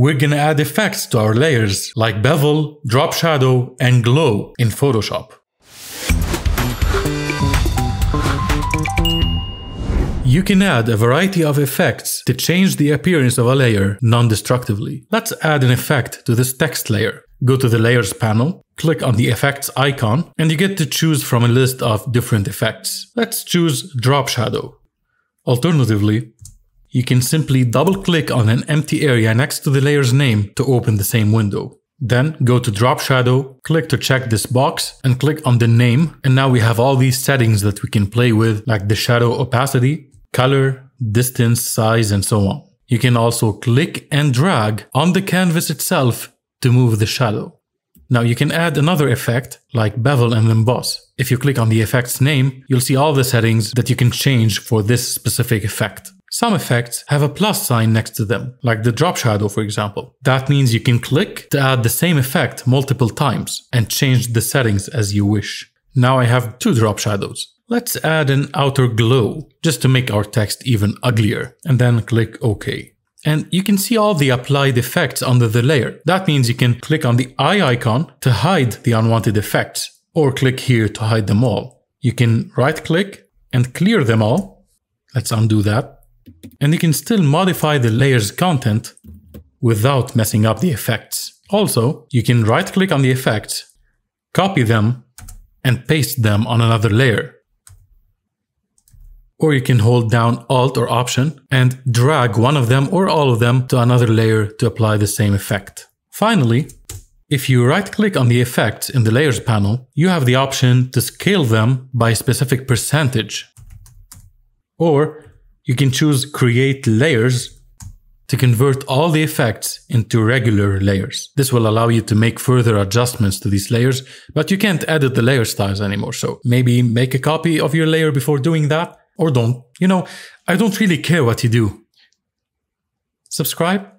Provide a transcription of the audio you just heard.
we're gonna add effects to our layers like bevel, drop shadow, and glow in Photoshop. You can add a variety of effects to change the appearance of a layer non-destructively. Let's add an effect to this text layer. Go to the Layers panel, click on the Effects icon, and you get to choose from a list of different effects. Let's choose Drop Shadow. Alternatively, you can simply double-click on an empty area next to the layer's name to open the same window. Then go to Drop Shadow, click to check this box, and click on the name, and now we have all these settings that we can play with, like the shadow opacity, color, distance, size, and so on. You can also click and drag on the canvas itself to move the shadow. Now you can add another effect like bevel and emboss. If you click on the effect's name, you'll see all the settings that you can change for this specific effect. Some effects have a plus sign next to them, like the drop shadow for example. That means you can click to add the same effect multiple times and change the settings as you wish. Now I have two drop shadows. Let's add an outer glow just to make our text even uglier and then click OK. And you can see all the applied effects under the layer. That means you can click on the eye icon to hide the unwanted effects or click here to hide them all. You can right click and clear them all. Let's undo that. And you can still modify the layer's content without messing up the effects. Also, you can right click on the effects, copy them, and paste them on another layer or you can hold down Alt or Option and drag one of them or all of them to another layer to apply the same effect. Finally, if you right click on the effects in the layers panel, you have the option to scale them by a specific percentage. Or you can choose create layers to convert all the effects into regular layers. This will allow you to make further adjustments to these layers, but you can't edit the layer styles anymore. So maybe make a copy of your layer before doing that or don't. You know, I don't really care what you do. Subscribe